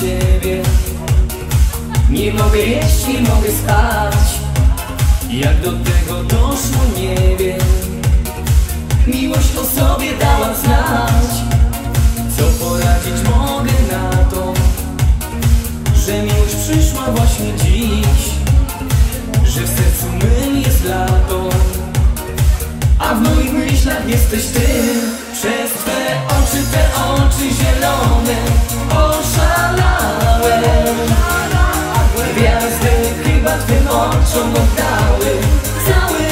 ciebie. Nie mogę jeść, nie mogę spać. Jak do tego doszło, nie wiem. Miłość o sobie dała znać. Co poradzić mogę na to Że miłość przyszła właśnie dziś. Że w sercu mym jest lato A w moich myślach jesteś ty. Przez twe oczy, te oczy zielone twym oczom oddały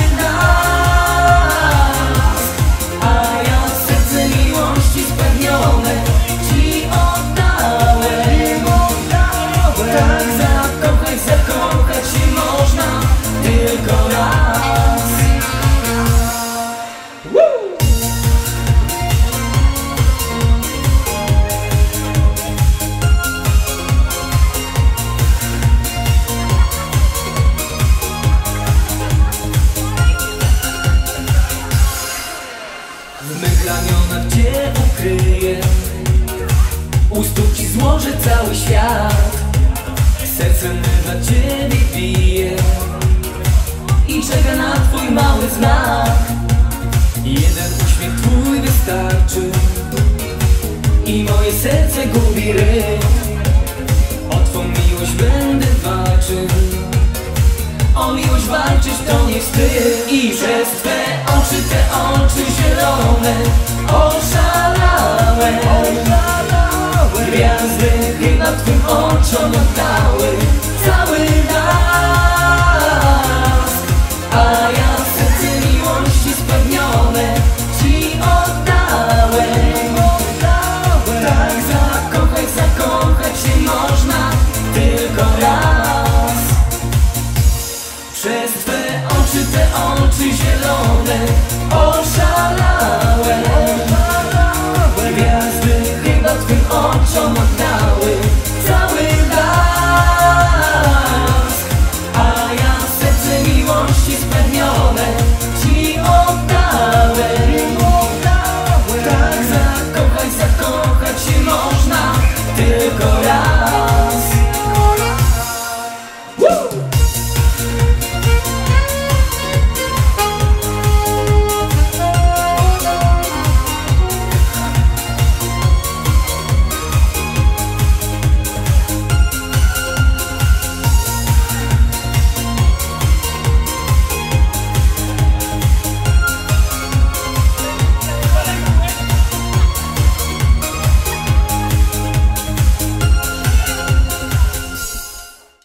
Ramionach Cię ukryję U stóp Ci złożę cały świat. Serce me dla Ciebie bije. I czeka na Twój mały znak. Jeden uśmiech Twój wystarczy. I moje serce gubi rytm. O Twą miłość będę walczył. O miłość walczyć to nie wstyd I przez Twe oczy, te oczy Oszalałem Gwiazdy chyba oczom oddały Cały nas A ja serce miłości spełnione Ci oddałem. Tak zakochać, zakochać się można Tylko raz. Przez Twe oczy, te oczy zielone Oszalałem Gwiazdy chyba Twym oczom oddały